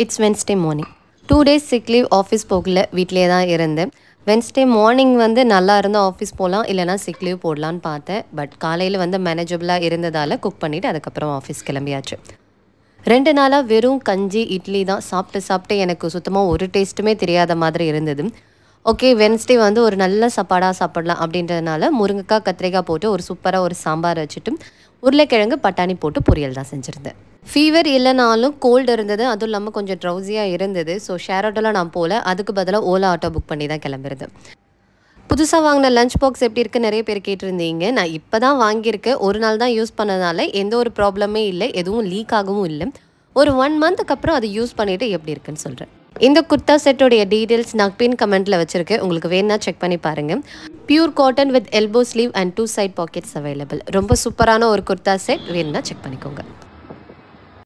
It's Wednesday morning two days sick leave office போகல. வீட்டிலே தான் இருந்தேன். வென்ஸ்டே மார்னிங் வந்து நல்லா இருந்தால் ஆஃபீஸ் போகலாம் இல்லைனா சிக் லீவ் போடலான்னு பார்த்தேன். பட் காலையில் வந்து மேனேஜபிளாக இருந்ததால் குக் பண்ணிவிட்டு அதுக்கப்புறம் ஆஃபீஸ் கிளம்பியாச்சு. ரெண்டு நாளாக வெறும் கஞ்சி இட்லி தான். சாப்பிட்டு சாப்பிட்டு எனக்கு சுத்தமாக ஒரு டேஸ்ட்டுமே தெரியாத மாதிரி இருந்தது. ஓகே வென்ஸ்டே வந்து ஒரு நல்ல சாப்பாடாக சாப்பிடலாம் அப்படின்றதுனால முருங்கைக்காய் கத்திரிக்காய் போட்டு ஒரு சூப்பராக ஒரு சாம்பார் வச்சுட்டு உருளைக்கிழங்கு பட்டாணி போட்டு பொரியல் தான் செஞ்சுருந்தேன். ஃபீவர் இல்லைனாலும் கோல்டு இருந்தது. அதுவும் இல்லாமல் கொஞ்சம் ட்ரௌசியாக இருந்தது. ஸோ ஷேர் ஆட்டோவில் நான் போகல. அதுக்கு பதிலாக ஓலா ஆட்டோ புக் பண்ணி தான் கிளம்புறது புதுசாக வாங்கின லஞ்ச் பாக்ஸ் எப்படி இருக்குது நிறைய பேர் கேட்டிருந்தீங்க. நான் இப்போ தான் வாங்கியிருக்கேன். ஒரு நாள் தான் யூஸ் பண்ணனால எந்த ஒரு ப்ராப்ளமே இல்லை. எதுவும் லீக் ஆகவும் இல்லை. ஒரு ஒன் மந்த்துக்கு அப்புறம் அதை யூஸ் பண்ணிவிட்டு எப்படி இருக்குன்னு சொல்கிறேன் இந்த குர்தா செட்டோடைய டீட்டெயில்ஸ் நான் பின் கமெண்ட்டில் வச்சுருக்கேன். உங்களுக்கு வேணா செக் பண்ணி பாருங்கள் pure cotton with elbow sleeve and two side pockets available ரொம்ப சூப்பரான ஒரு குர்தா செட் வேணும்னா செக் பண்ணிக்கோங்க.